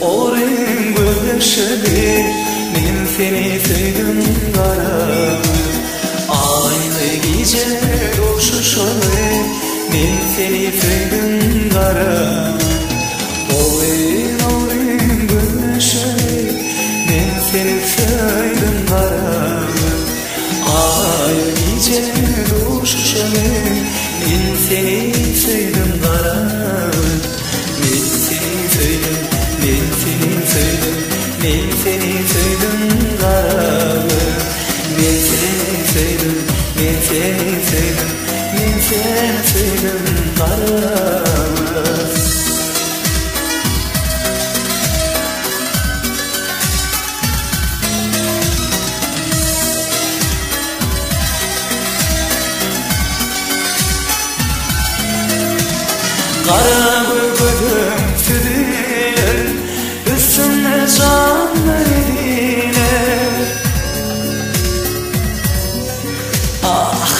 Orin gülüşeli Men seni sevdim kara. Aynı gece uçuşalı Men seni sevdim kara. Orin orin gülüşeli Men seni sevdim kara. Aynı gece uçuşalı Men seni Men seni sevdim karalı Men seni sevdim Men seni sevdim Kara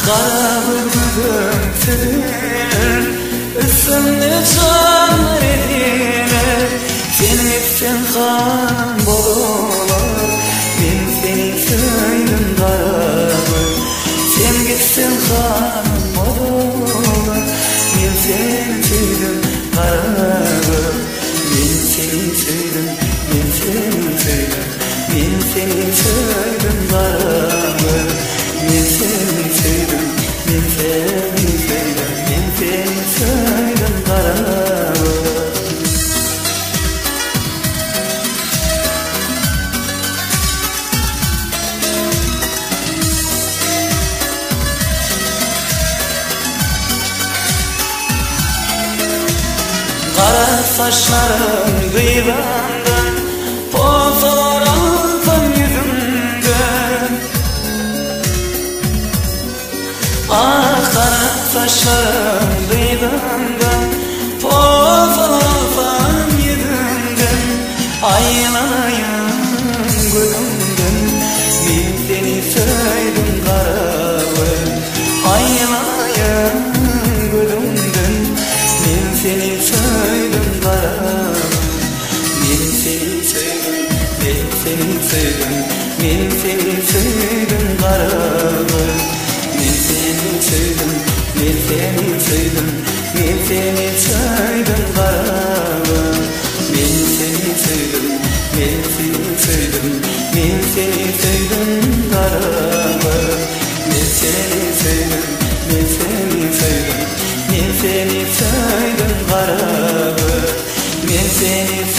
kara bülbülüm tüdüler Üstüne can verdiler Sen gitsen kan bolular Ben seni söyledim karamı Sen gitsen kan bolular Ben seni söyledim karamı Ben seni söyledim Ben seni söyledim Ben seni söyledim saçların Pozalar altan yüzümden Ah kara saçların kıyılandan Seni sevdim Ben seni sevdim karam Ben seni sevdim Ben seni sevdim Ben seni sevdim karam Ben seni sevdim Ben seni sevdim Ben seni sevdim karam Ben seni sevdim Ben seni sevdim Ben seni sevdim karamı Ben seni sevdim